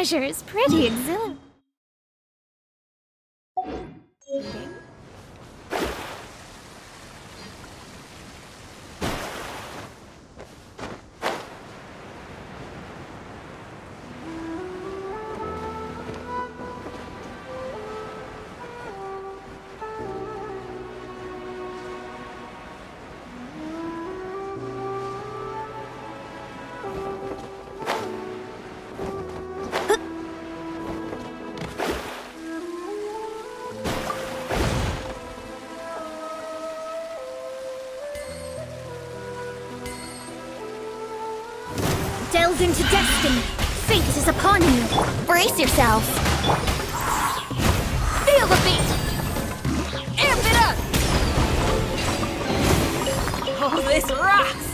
Treasure is pretty exhilarating. Delve into destiny. Fate is upon you. Brace yourself. Feel the beat. Amp it up. Oh, this rocks!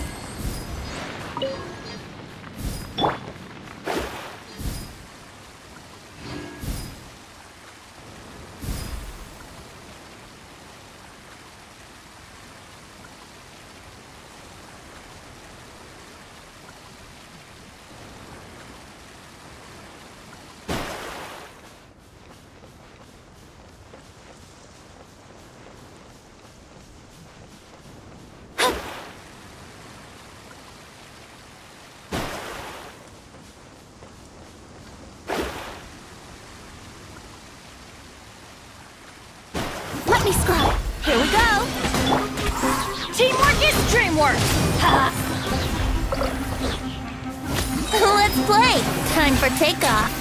For takeoff.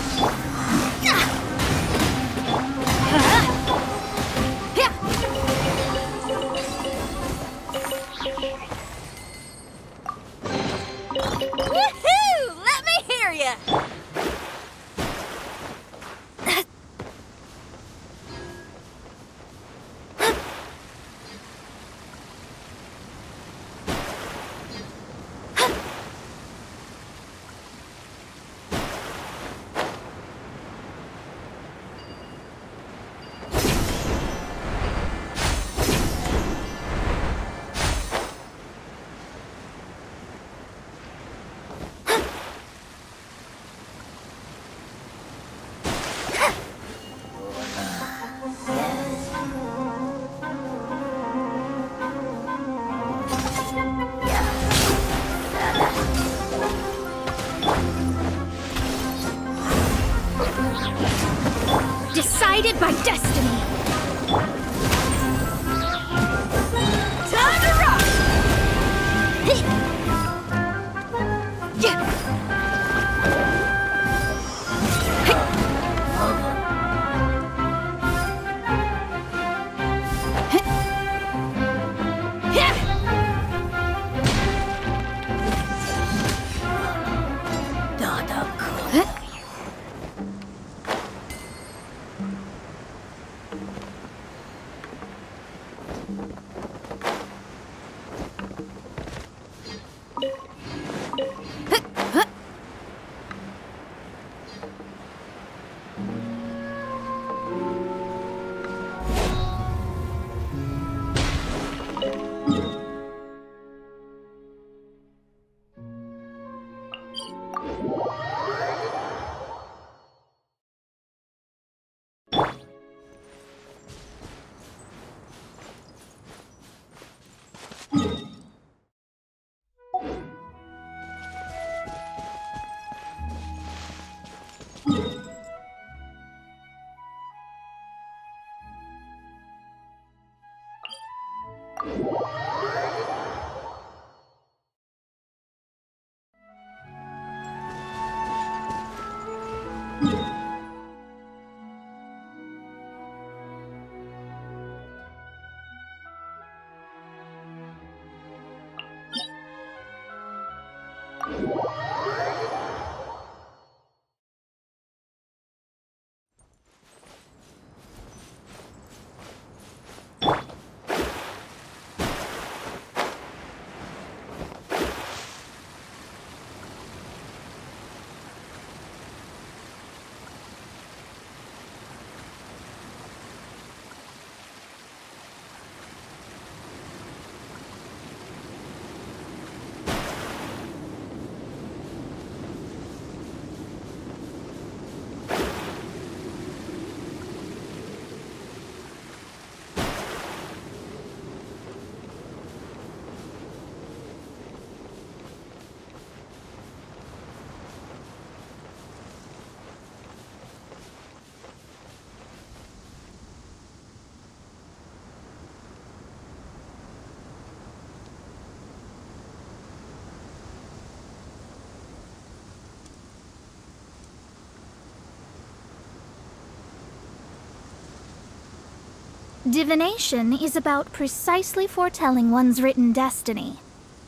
Divination is about precisely foretelling one's written destiny.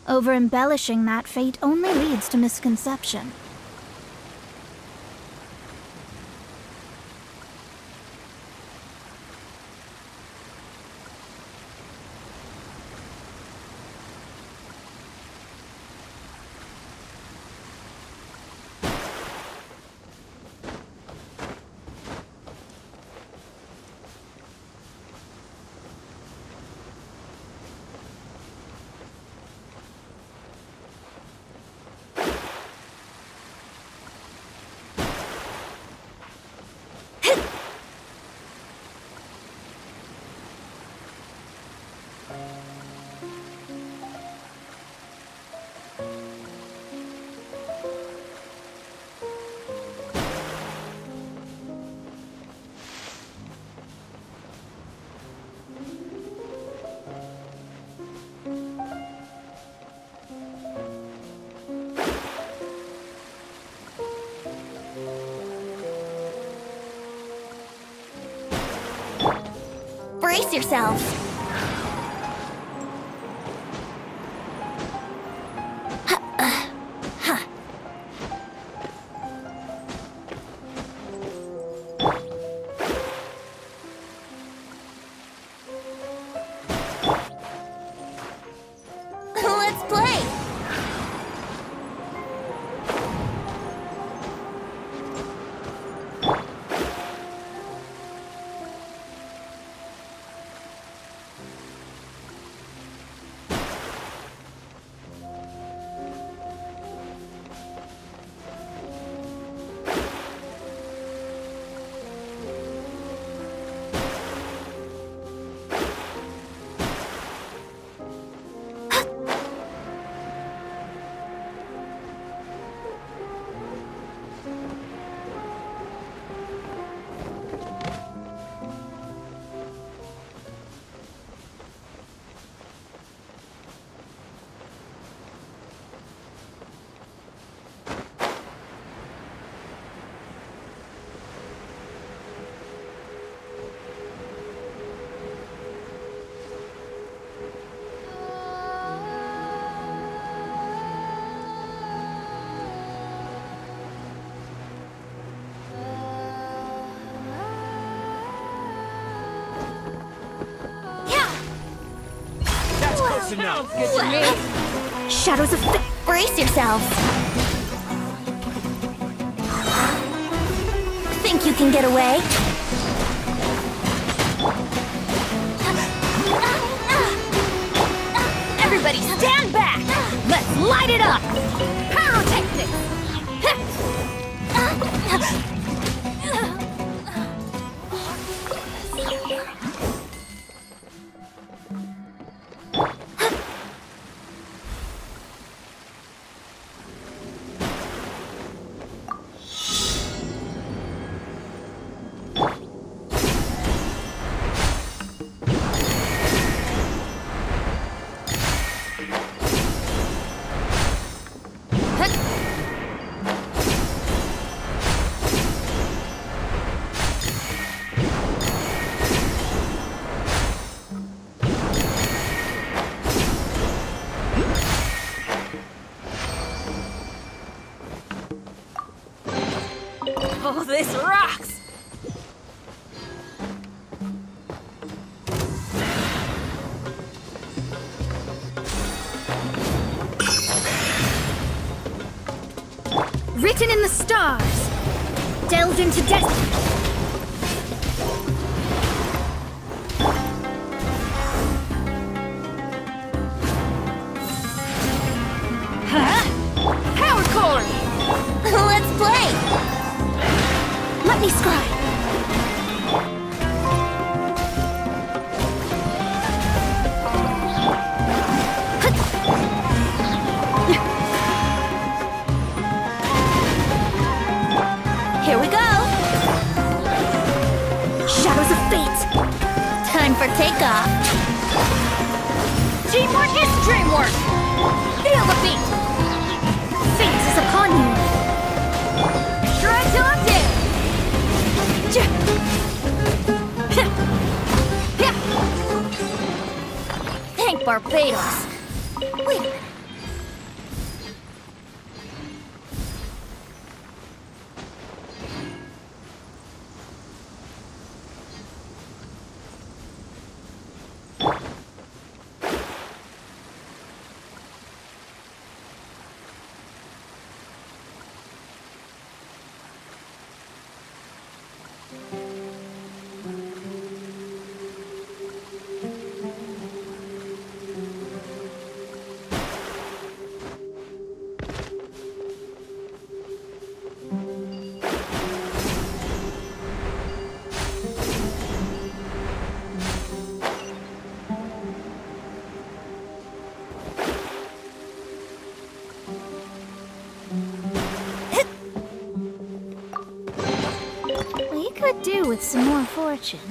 Over embellishing that fate only leads to misconception. Yourselves. That's enough. Good to me. Shadows of Fate. Brace yourselves. Think you can get away? Everybody stand back! Let's light it up! This Barbados. With some more fortune.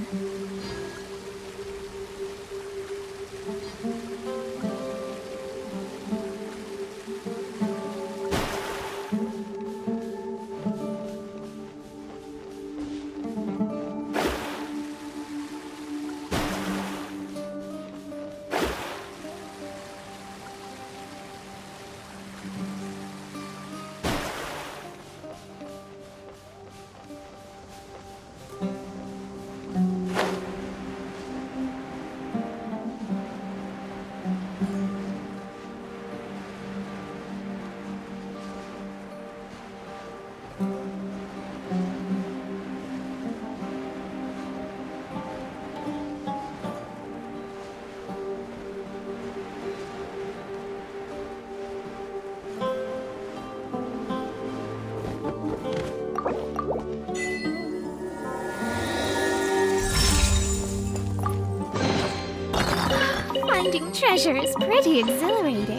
Treasure is pretty exhilarating.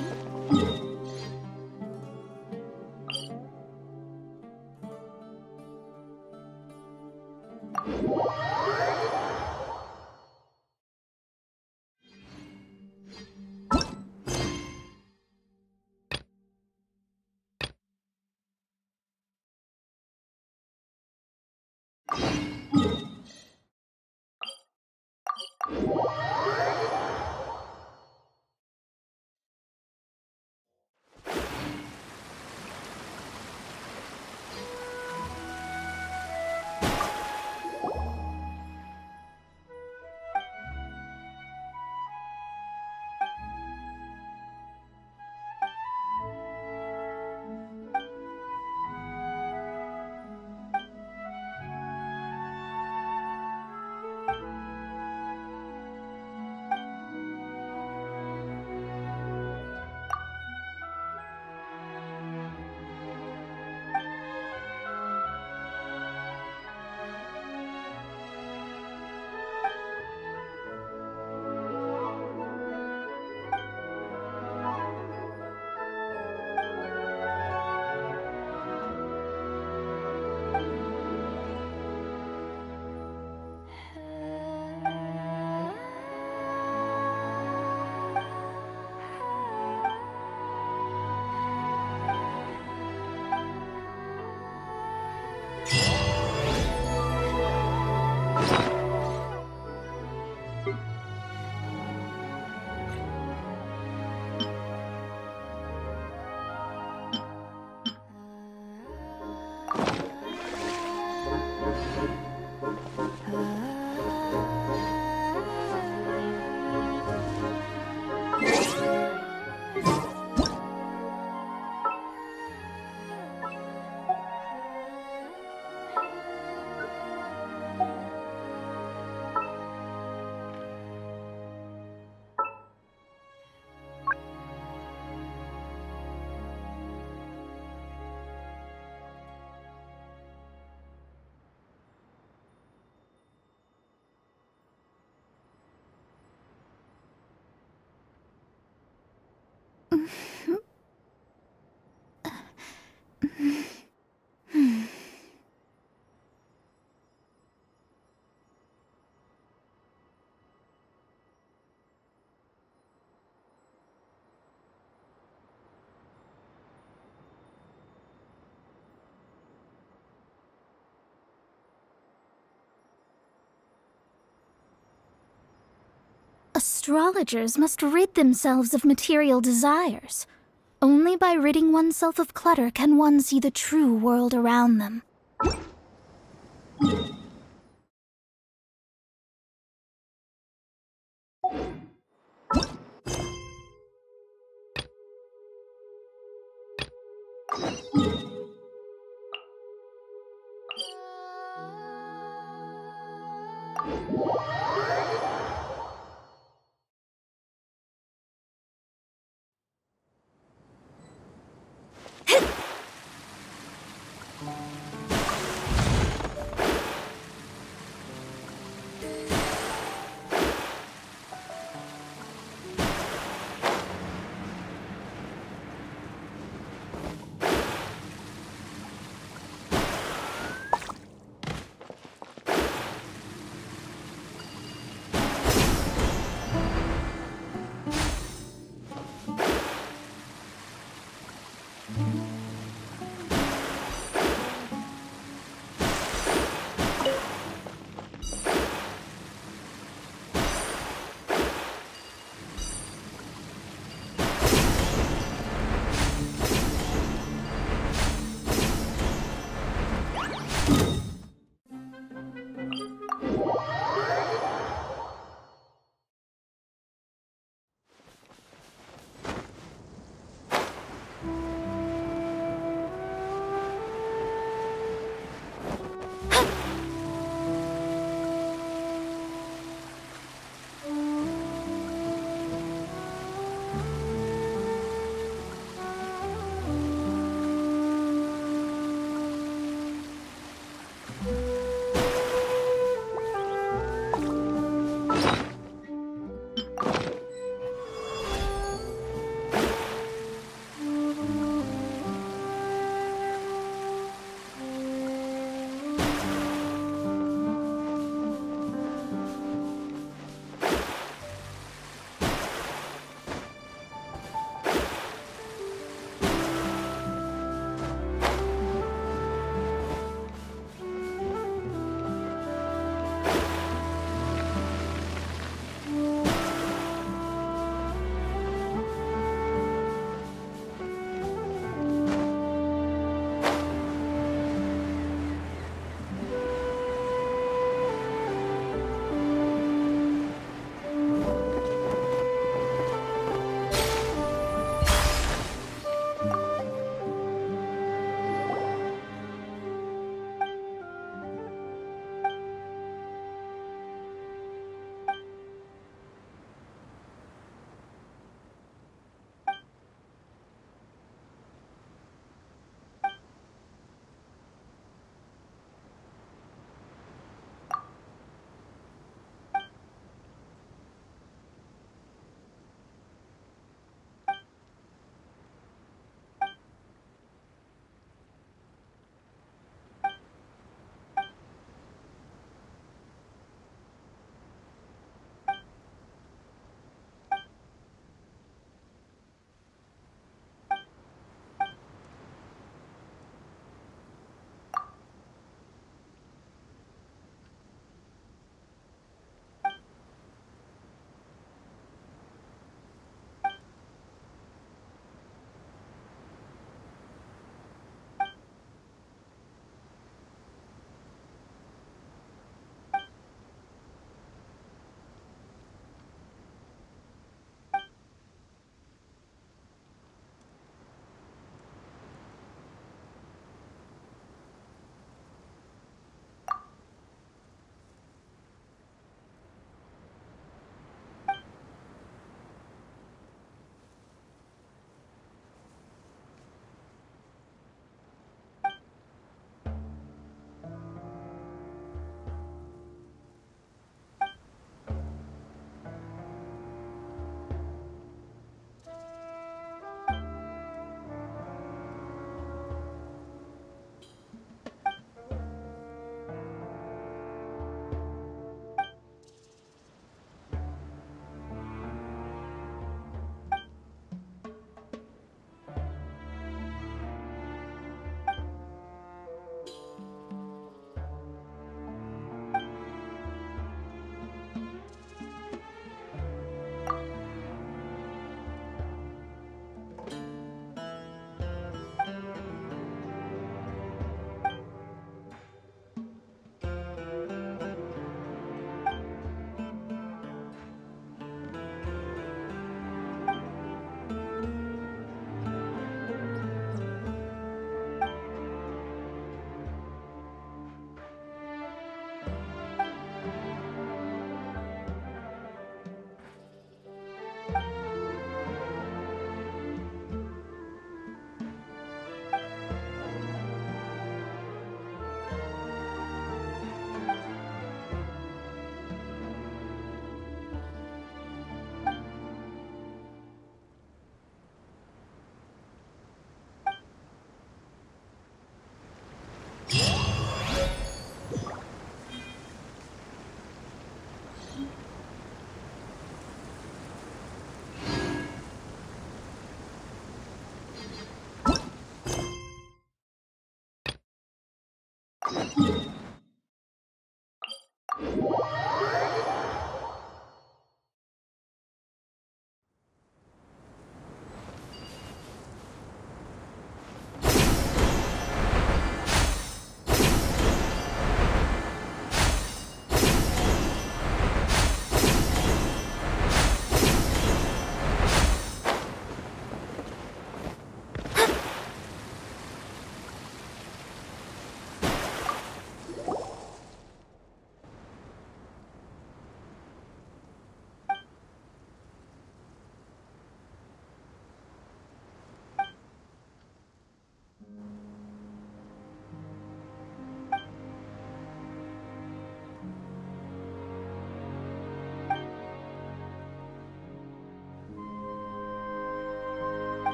Astrologers must rid themselves of material desires. Only by ridding oneself of clutter can one see the true world around them.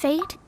Fate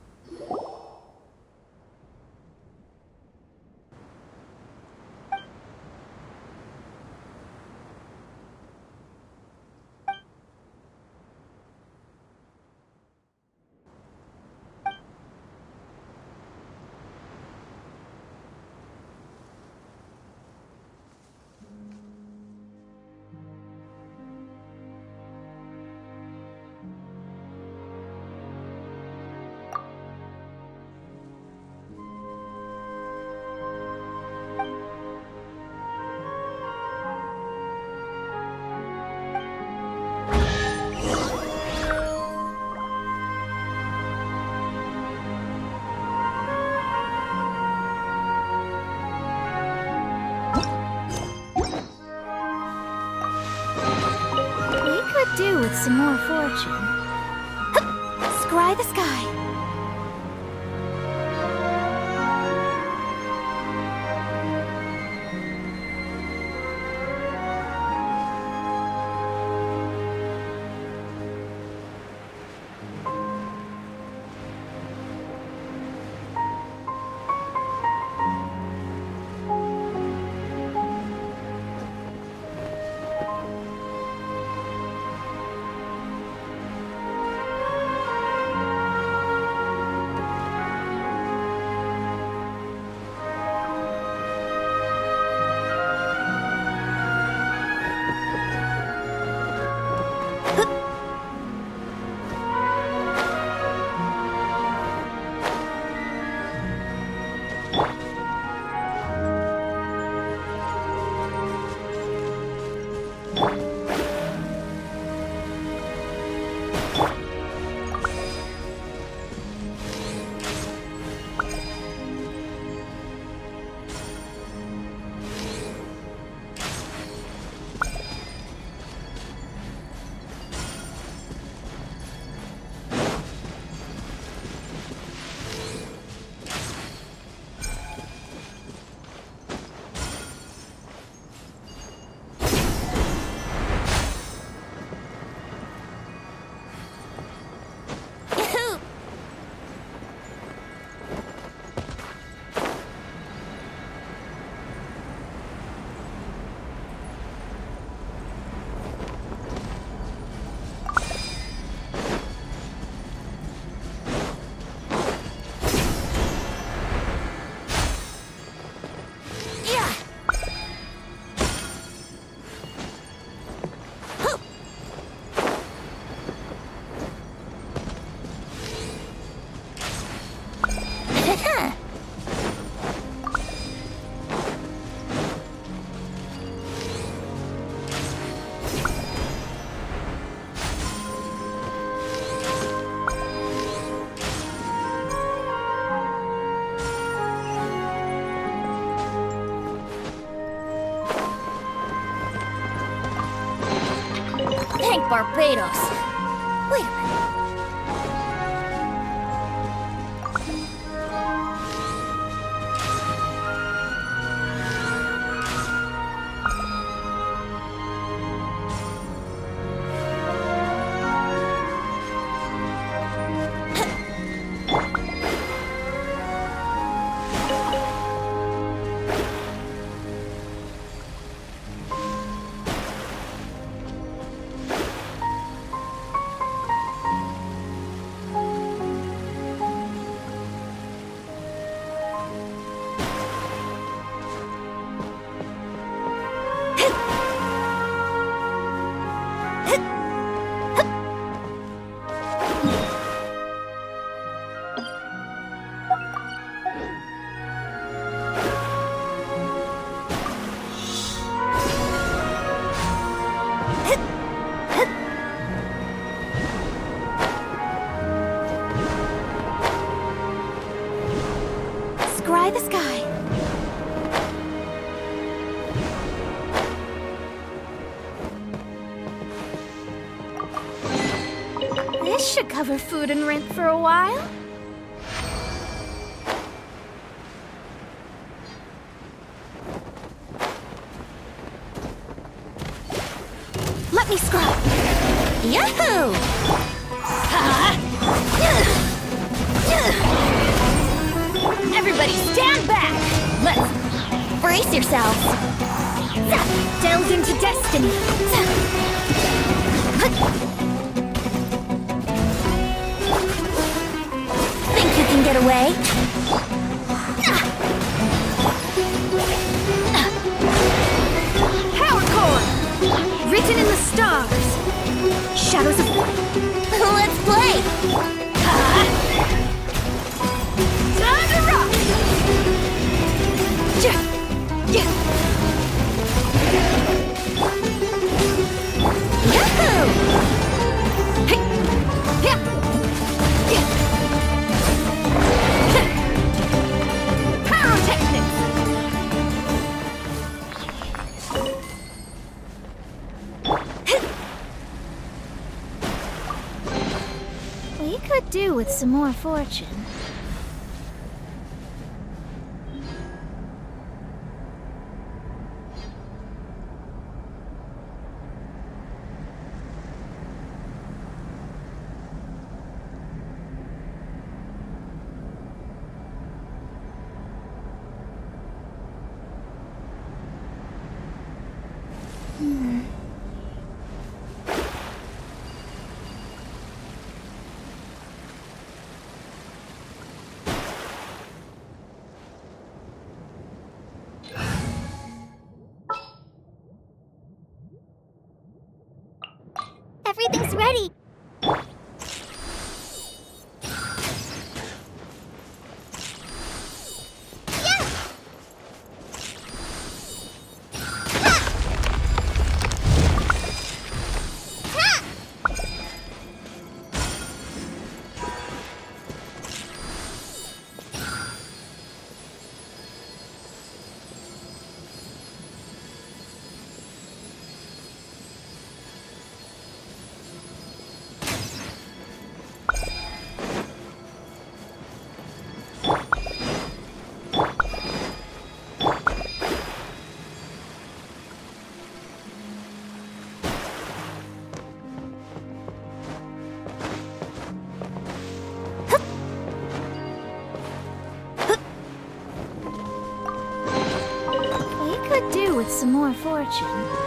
some more fortune. Scry the sky. Barbados. cover food and rent for a while? some more fortune. ready. some more fortune.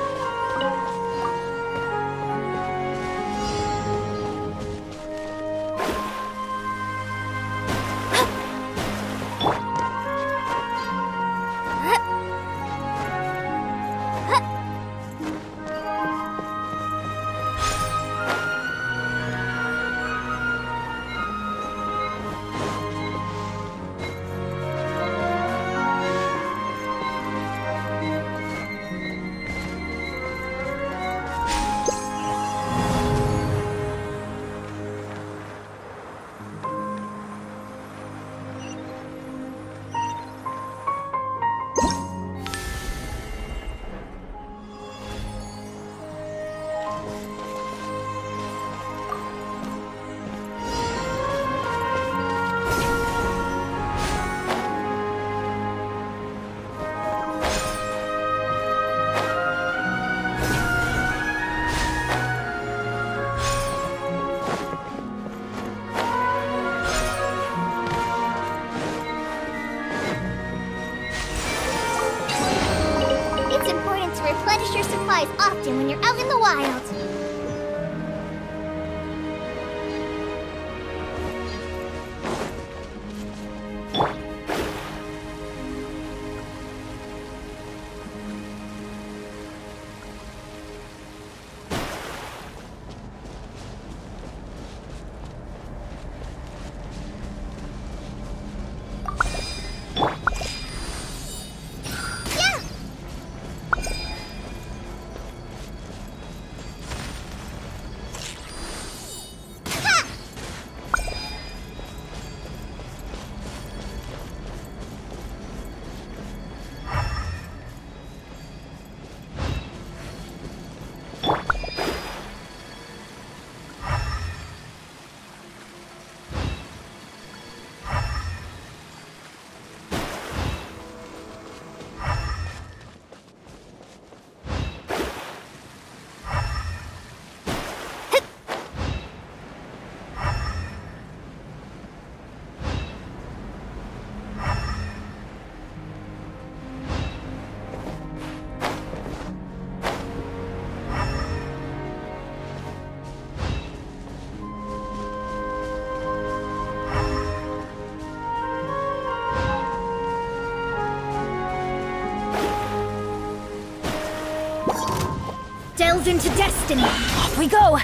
Into destiny. Off we go.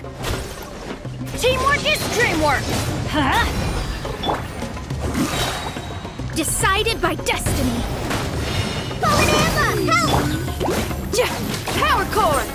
Teamwork is dreamwork. Huh? Decided by destiny. Power core.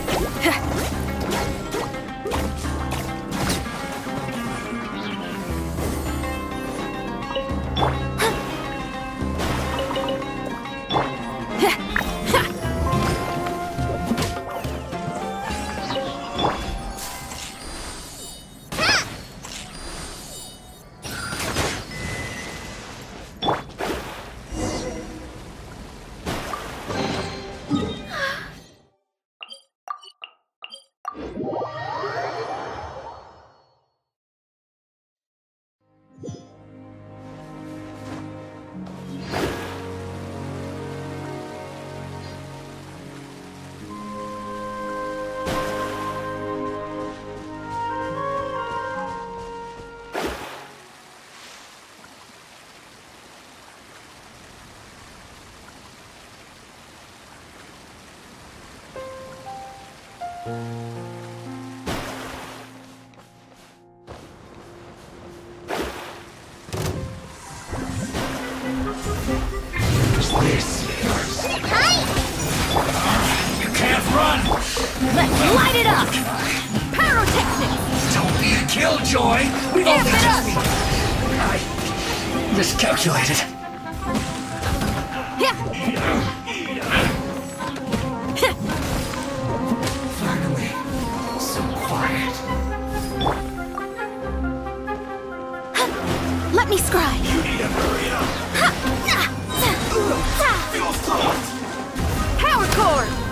Power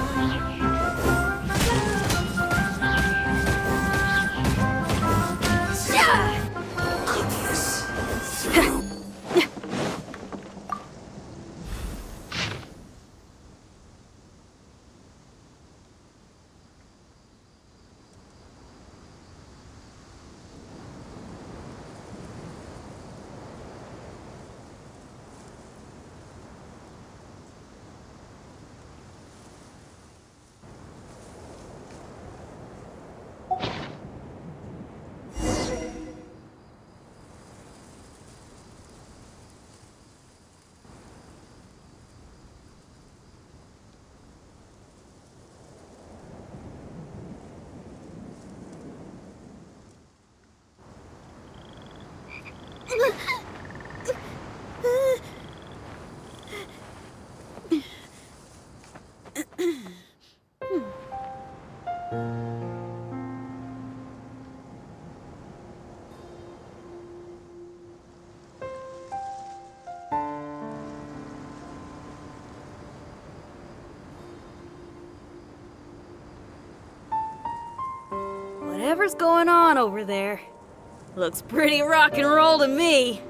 Whatever's going on over there. Looks pretty rock and roll to me.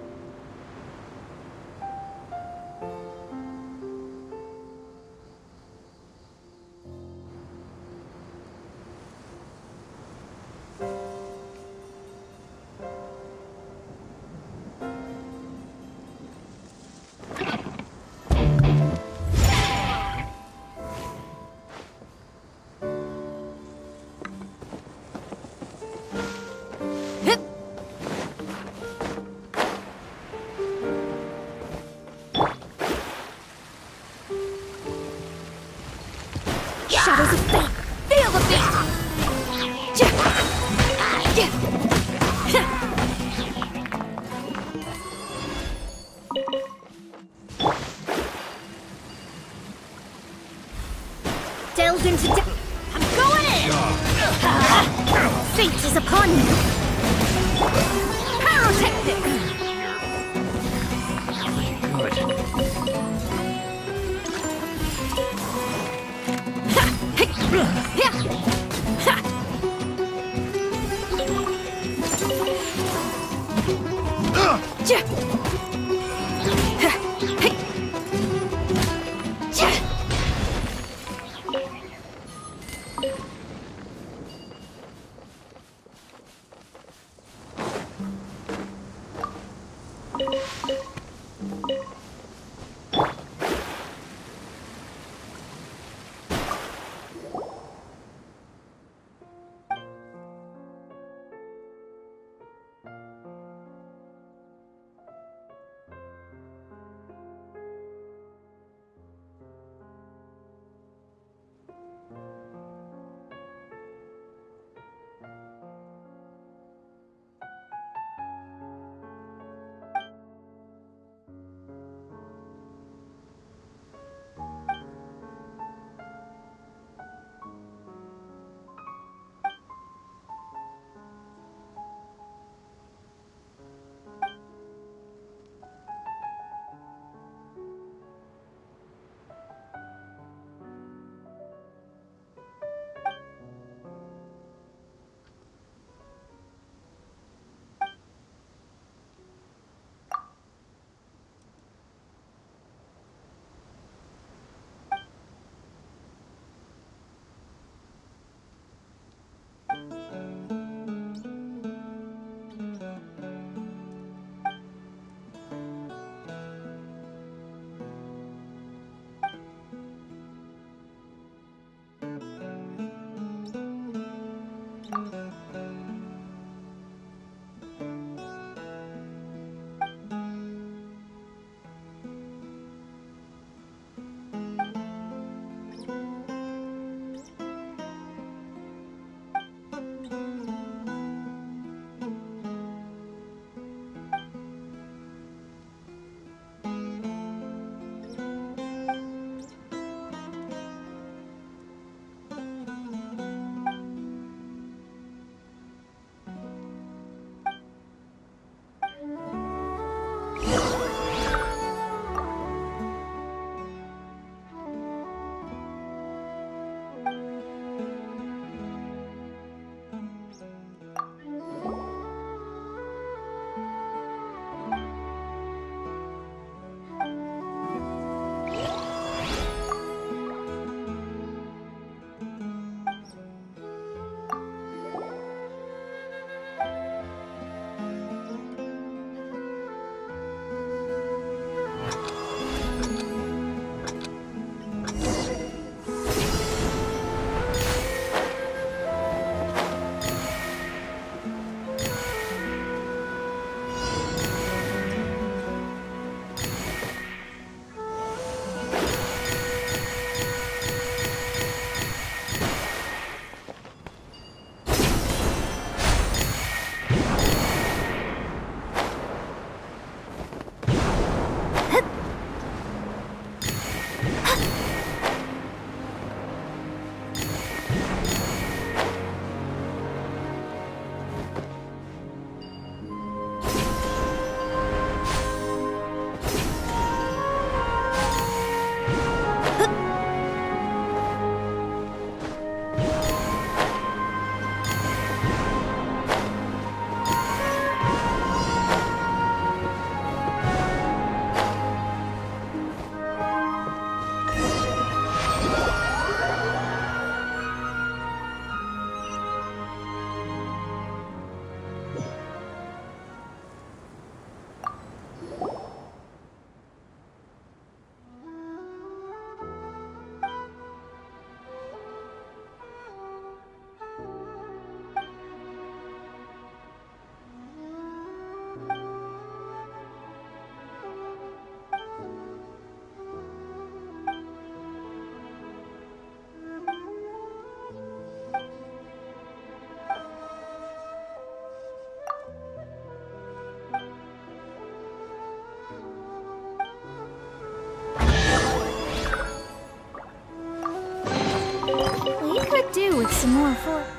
For.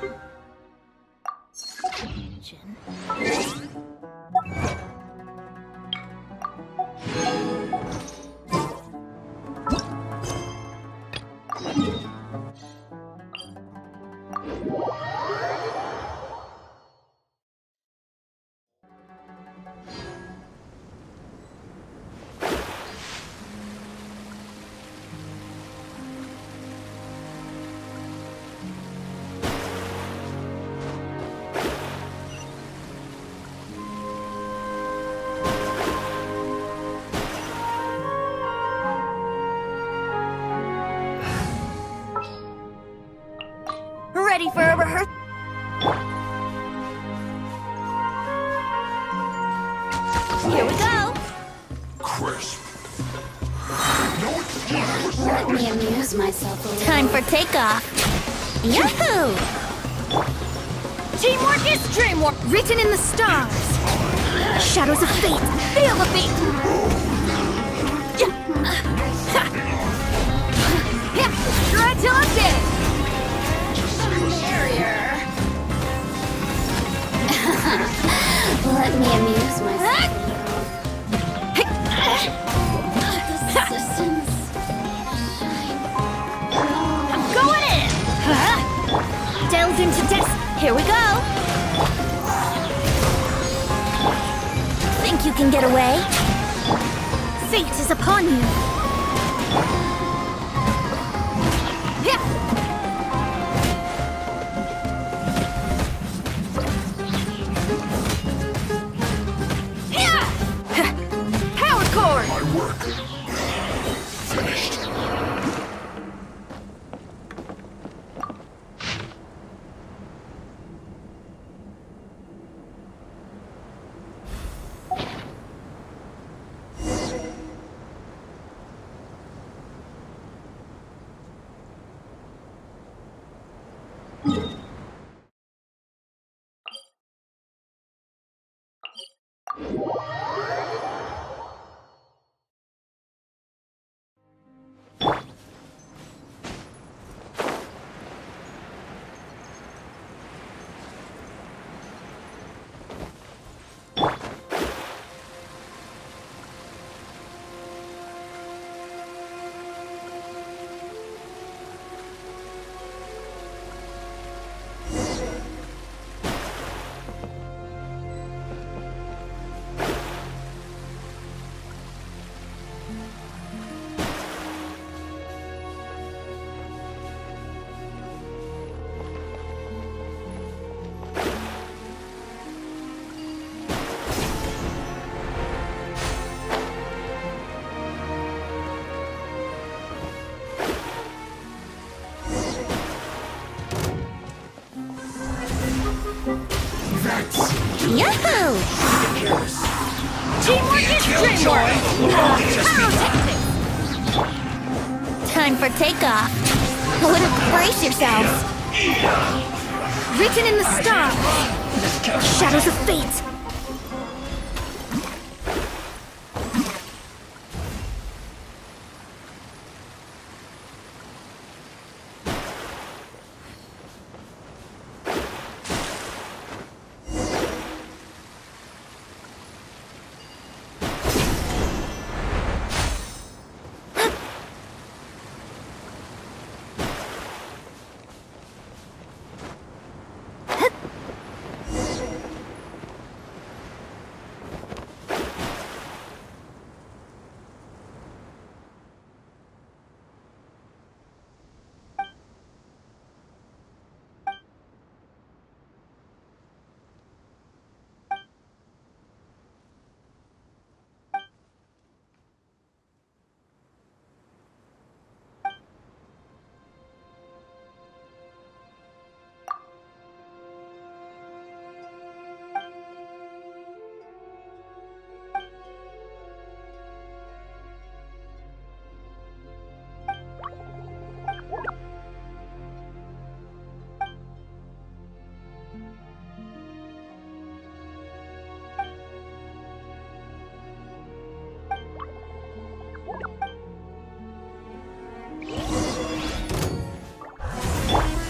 Takeoff. Yahoo! Teamwork is dreamwork. Written in the stars. Shadows of fate. Feel the. Try till I'm dead. Let me amuse myself Here we go. Think you can get away? Fate is upon you. Yourselves. Written in the stars. Shadows of fate.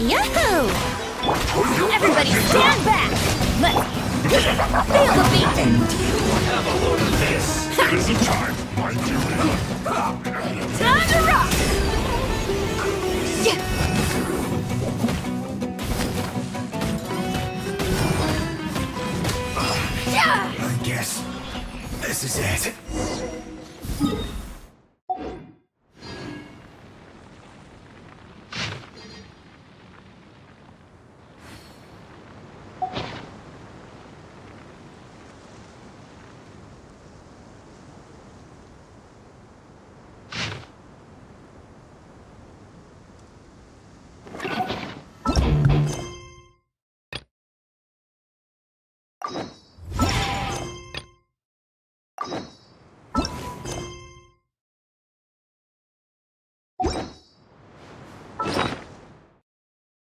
Yahoo! Everybody stand back! Let's feel the beat! It isn't time, my duty. Time to rock! Yeah. I guess this is it.